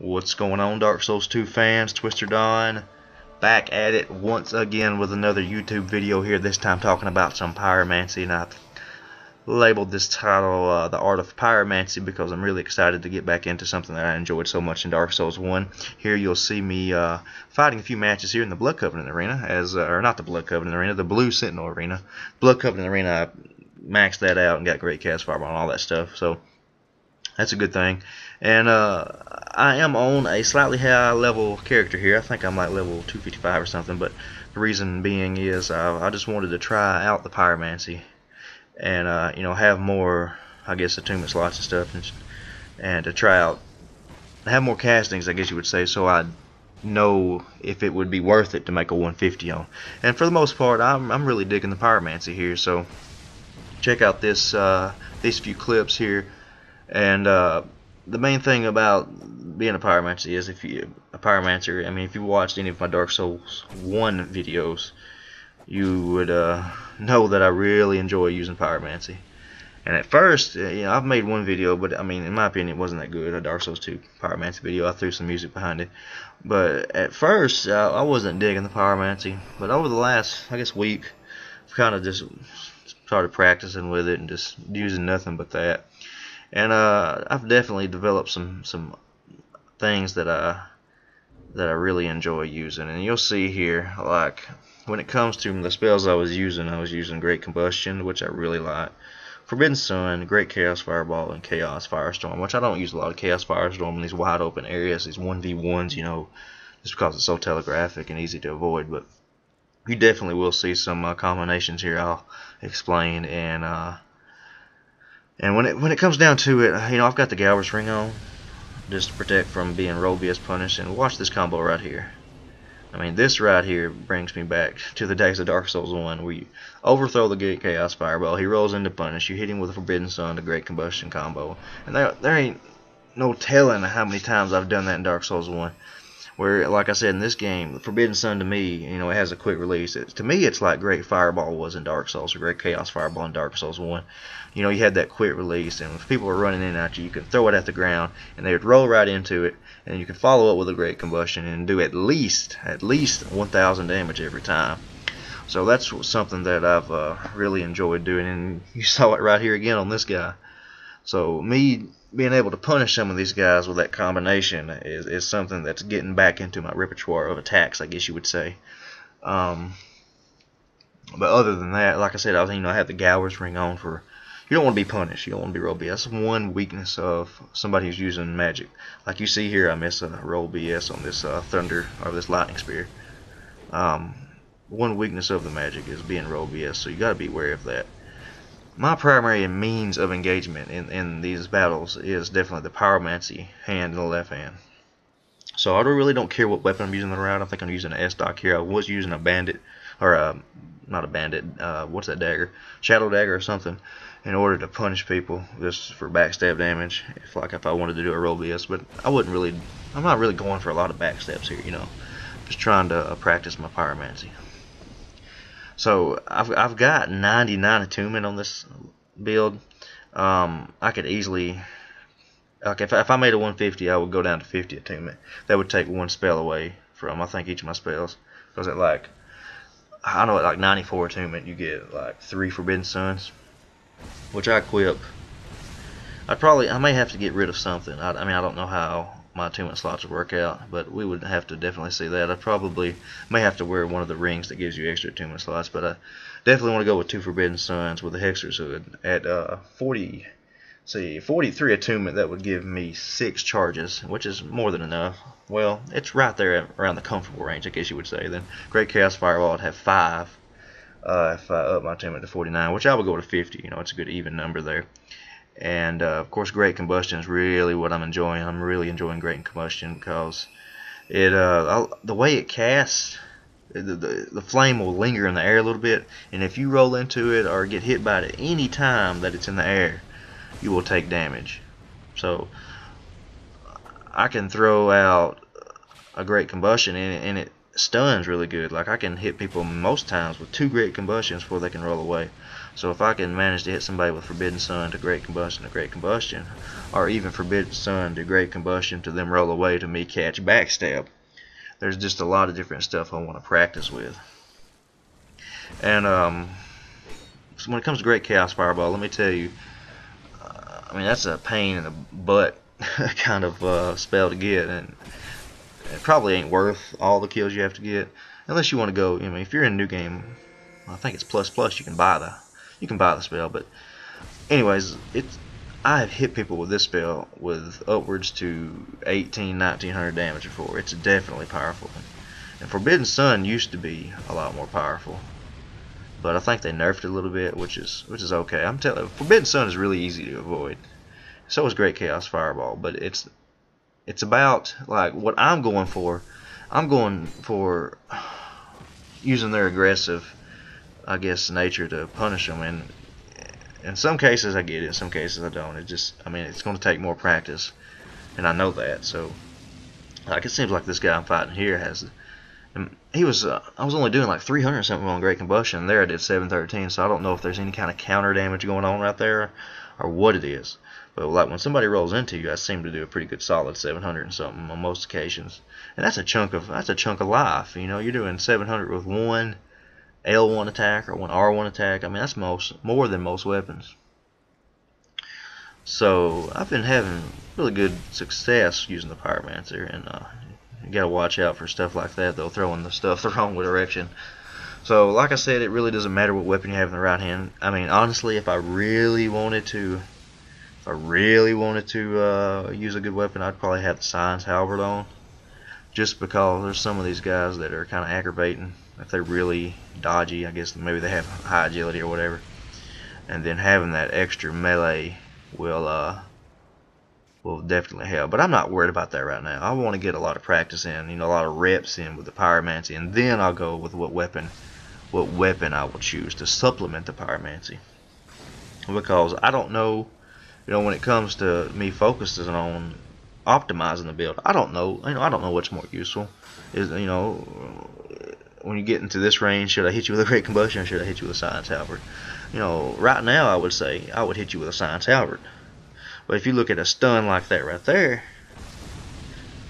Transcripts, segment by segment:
What's going on, Dark Souls 2 fans? Twister Don back at it once again with another YouTube video here. This time talking about some pyromancy, and I've labeled this title uh, "The Art of Pyromancy" because I'm really excited to get back into something that I enjoyed so much in Dark Souls 1. Here you'll see me uh, fighting a few matches here in the Blood Covenant arena, as uh, or not the Blood Covenant arena, the Blue Sentinel arena. Blood Covenant arena, I maxed that out and got great chaos fireball and all that stuff. So that's a good thing. And uh, I am on a slightly high level character here. I think I'm like level 255 or something. But the reason being is I, I just wanted to try out the pyromancy and uh, you know have more, I guess, attunement slots and stuff, and, and to try out have more castings, I guess you would say, so I know if it would be worth it to make a 150 on. And for the most part, I'm I'm really digging the pyromancy here. So check out this uh, these few clips here and uh, the main thing about being a pyromancer is if you a pyromancer, I mean, if you watched any of my Dark Souls 1 videos, you would uh, know that I really enjoy using pyromancy. And at first, uh, you know, I've made one video, but I mean, in my opinion, it wasn't that good. A Dark Souls 2 pyromancy video. I threw some music behind it. But at first, I wasn't digging the pyromancy. But over the last, I guess, week, I've kind of just started practicing with it and just using nothing but that and uh, I've definitely developed some some things that I that I really enjoy using. And you'll see here like when it comes to the spells I was using I was using Great Combustion which I really like Forbidden Sun, Great Chaos Fireball, and Chaos Firestorm, which I don't use a lot of Chaos Firestorm in these wide open areas, these 1v1s, you know, just because it's so telegraphic and easy to avoid, but you definitely will see some uh, combinations here I'll explain, and uh, and when it when it comes down to it, you know, I've got the Gower's ring on just to protect from being roll BS punished. And watch this combo right here. I mean, this right here brings me back to the days of Dark Souls 1 where you overthrow the Chaos Fireball, he rolls into punish, you hit him with a Forbidden Sun, the Great Combustion combo. And there, there ain't no telling how many times I've done that in Dark Souls 1 where like I said in this game, Forbidden Sun to me, you know, it has a quick release. It, to me, it's like Great Fireball was in Dark Souls or Great Chaos Fireball in Dark Souls 1. You know, you had that quick release, and if people were running in at you, you could throw it at the ground, and they would roll right into it, and you could follow up with a Great Combustion and do at least, at least 1,000 damage every time. So that's something that I've uh, really enjoyed doing, and you saw it right here again on this guy. So me being able to punish some of these guys with that combination is, is something that's getting back into my repertoire of attacks, I guess you would say. Um, but other than that, like I said, I was, you know I have the Gowers ring on for. You don't want to be punished. You don't want to be roll BS. That's one weakness of somebody who's using magic. Like you see here, I miss a roll BS on this uh, thunder or this lightning spear. Um, one weakness of the magic is being roll BS, so you got to be aware of that my primary means of engagement in, in these battles is definitely the pyromancy hand and the left hand. So I really don't care what weapon I'm using around. I think I'm using an Estoc here. I was using a bandit, or a, um, not a bandit, uh, what's that dagger? Shadow dagger or something, in order to punish people, just for backstab damage, if like if I wanted to do a roll BS. But I wouldn't really, I'm not really going for a lot of backstabs here, you know. Just trying to uh, practice my pyromancy. So I've, I've got 99 attunement on this build. Um, I could easily, like if, if I made a 150, I would go down to 50 attunement. That would take one spell away from, I think, each of my spells. Because at like, I know at like 94 attunement, you get like three Forbidden Suns, which I equip. I'd probably, I may have to get rid of something. I, I mean, I don't know how my attunement slots would work out, but we would have to definitely see that. I probably may have to wear one of the rings that gives you extra attunement slots, but I definitely want to go with two Forbidden Suns with the Hexer's Hood at uh, 40. See, 43 attunement that would give me six charges, which is more than enough. Well, it's right there around the comfortable range, I guess you would say. Then Great Chaos Fireball would have five uh, if I up my attunement to 49, which I would go to 50. You know, it's a good even number there and uh, of course great combustion is really what I'm enjoying. I'm really enjoying great combustion because it uh, the way it casts the, the, the flame will linger in the air a little bit. And if you roll into it or get hit by it any time that it's in the air you will take damage. So I can throw out a great combustion and, and it stuns really good. Like I can hit people most times with two great combustions before they can roll away So if I can manage to hit somebody with Forbidden Sun to Great Combustion to Great Combustion, or even Forbidden Sun to Great Combustion to them roll away to me catch backstab, there's just a lot of different stuff I want to practice with. And um, so when it comes to Great Chaos Fireball, let me tell you, uh, I mean that's a pain in the butt kind of uh, spell to get, and it probably ain't worth all the kills you have to get, unless you want to go. I mean, if you're in a new game, I think it's plus plus. You can buy the you can buy the spell, but anyways, it's I have hit people with this spell with upwards to 18, 1900 damage before. It's definitely powerful. And Forbidden Sun used to be a lot more powerful. But I think they nerfed it a little bit, which is which is okay. I'm telling Forbidden Sun is really easy to avoid. So is Great Chaos Fireball, but it's it's about like what I'm going for. I'm going for using their aggressive, I guess, nature to punish them. And in some cases I get it, in some cases I don't. It just, I mean, it's going to take more practice, and I know that. So, like, it seems like this guy I'm fighting here has. he was, uh, I was only doing like 300 something on Great Combustion. There I did 713, so I don't know if there's any kind of counter damage going on right there, or what it is. But like when somebody rolls into you, I seem to do a pretty good solid 700 and something on most occasions. And that's a chunk of that's a chunk of life. You know, you're doing 700 with one L1 attack or one R1 attack. I mean, that's most more than most weapons. So I've been having really good success using the Pyromancer, and uh, you gotta watch out for stuff like that. They'll throw in the stuff the wrong direction. So, like I said, it really doesn't matter what weapon you have in the right hand. I mean, honestly, if I really wanted to if I really wanted to uh, use a good weapon, I'd probably have the Syan's Halberd on. Just because there's some of these guys that are kind of aggravating. If they're really dodgy, I guess maybe they have high agility or whatever. And then having that extra melee will uh, will definitely help. But I'm not worried about that right now. I want to get a lot of practice in, you know, a lot of reps in with the pyromancy, and then I'll go with what weapon, what weapon I will choose to supplement the pyromancy. Because I don't know you know, when it comes to me focusing on optimizing the build, I don't know. You know, I don't know what's more useful. Is you know, when you get into this range, should I hit you with a great combustion or should I hit you with a Syan's Halberd? You know, right now I would say I would hit you with a Syan's Halberd. But if you look at a stun like that right there,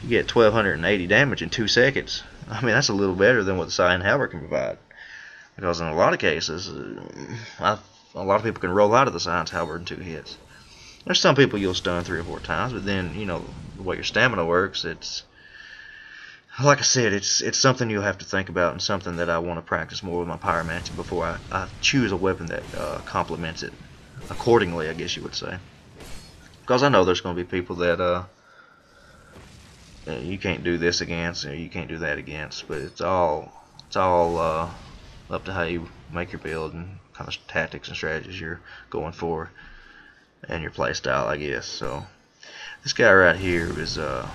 you get 1280 damage in two seconds. I mean, that's a little better than what the Syan's Halberd can provide. Because in a lot of cases, uh, I, a lot of people can roll out of the science halberd in two hits. There's some people you'll stun three or four times, but then you know the way your stamina works, it's like I said, it's it's something you'll have to think about and something that I want to practice more with my pyromancy before I, I choose a weapon that uh, complements it accordingly, I guess you would say. Because I know there's going to be people that uh, you can't do this against or you can't do that against, but it's all it's all uh, up to how you make your build and kind of tactics and strategies you're going for and your playstyle, I guess. So this guy right here is uh,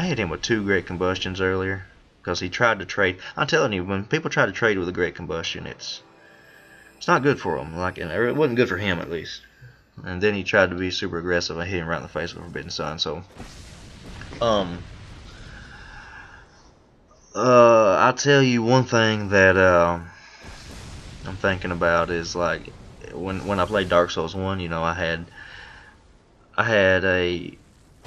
I hit him with two great combustions earlier because he tried to trade. I'm telling you, when people try to trade with a great combustion, it's it's not good for them. Like it wasn't good for him at least. And then he tried to be super aggressive. I hit him right in the face with Forbidden Sun. So, um, uh, I'll tell you one thing that uh, I'm thinking about is like when when I played Dark Souls one, you know, I had I had a,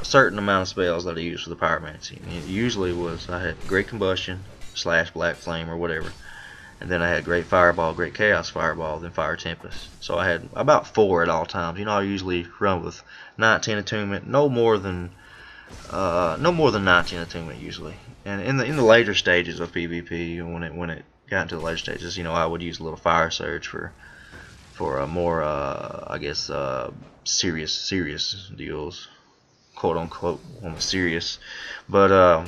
a certain amount of spells that I used for the pyromancy. It usually was I had Great Combustion slash Black Flame or whatever, and then I had Great Fireball, Great Chaos Fireball, then Fire Tempest. So I had about four at all times. You know, I usually run with 19 attunement, no more than uh, no more than 19 attunement usually. And in the in the later stages of PvP, when it when it got into the later stages, you know, I would use a little Fire Surge for for a more, uh, I guess, uh, serious, serious deals, quote unquote, almost serious. But um,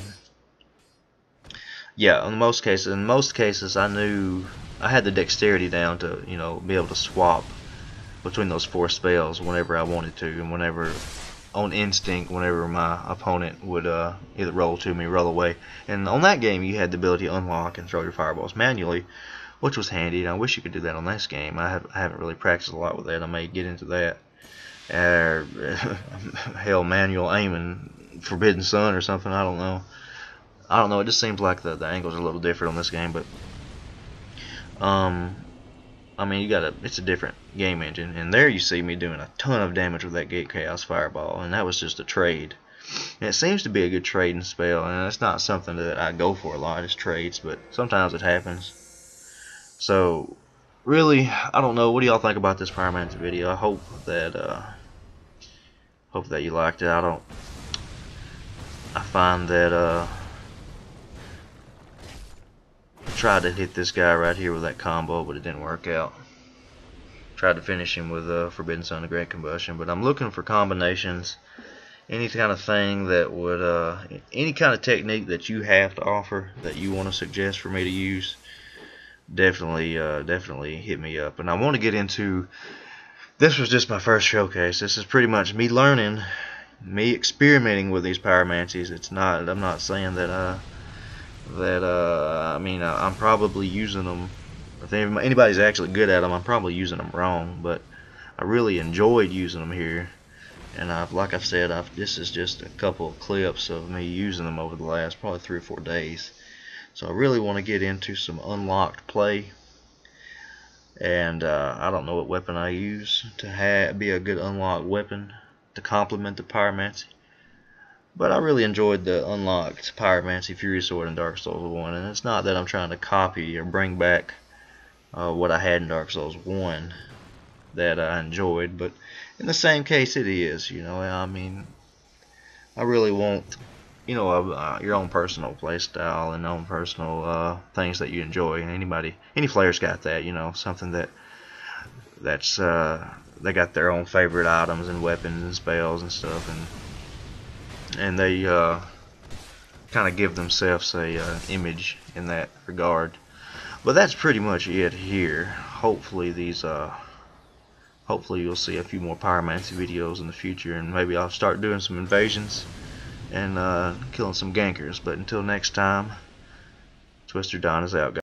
yeah, in most cases, in most cases, I knew I had the dexterity down to, you know, be able to swap between those four spells whenever I wanted to, and whenever on instinct whenever my opponent would uh, either roll to me, roll away. And on that game, you had the ability to unlock and throw your fireballs manually, which was handy. And I wish you could do that on this game. I, have, I haven't really practiced a lot with that. I may get into that. Uh, hell, manual aiming, Forbidden Sun or something. I don't know. I don't know. It just seems like the the angles are a little different on this game, but um, I mean, you got a it's a different game engine, and there you see me doing a ton of damage with that Great Chaos Fireball, and that was just a trade. And it seems to be a good trading spell, and it's not something that I go for a lot as trades, but sometimes it happens. So, really, I don't know. What do y'all think about this Pyromancy video? I hope that uh, hope that you liked it. I don't. I find that uh, I tried to hit this guy right here with that combo, but it didn't work out. Tried to finish him with uh, Forbidden Sun of Great Combustion, but I'm looking for combinations any kind of thing that would uh, any kind of technique that you have to offer that you want to suggest for me to use definitely uh, definitely hit me up. And I want to get into this was just my first showcase. This is pretty much me learning me experimenting with these pyromancies it's not I'm not saying that uh that uh I mean I'm probably using them if anybody's actually good at them I'm probably using them wrong but I really enjoyed using them here. And I've like I've said I've this is just a couple of clips of me using them over the last probably three or four days so I really want to get into some unlocked play. And uh, I don't know what weapon I use to be a good unlocked weapon to complement the pyromancy but I really enjoyed the unlocked pyromancy fury sword in Dark Souls 1 and it's not that I'm trying to copy or bring back uh, what I had in Dark Souls 1 that I enjoyed but in the same case it is you know I mean I really want you know uh, your own personal play style and own personal uh, things that you enjoy. And anybody any player's got that you know something that that's uh, they got their own favorite items and weapons and spells and stuff. And and they uh, kind of give themselves a uh, image in that regard. But that's pretty much it here. Hopefully these uh, hopefully you'll see a few more pyromancy videos in the future and maybe I'll start doing some invasions and uh, killing some gankers. But until next time Twister Don is out guys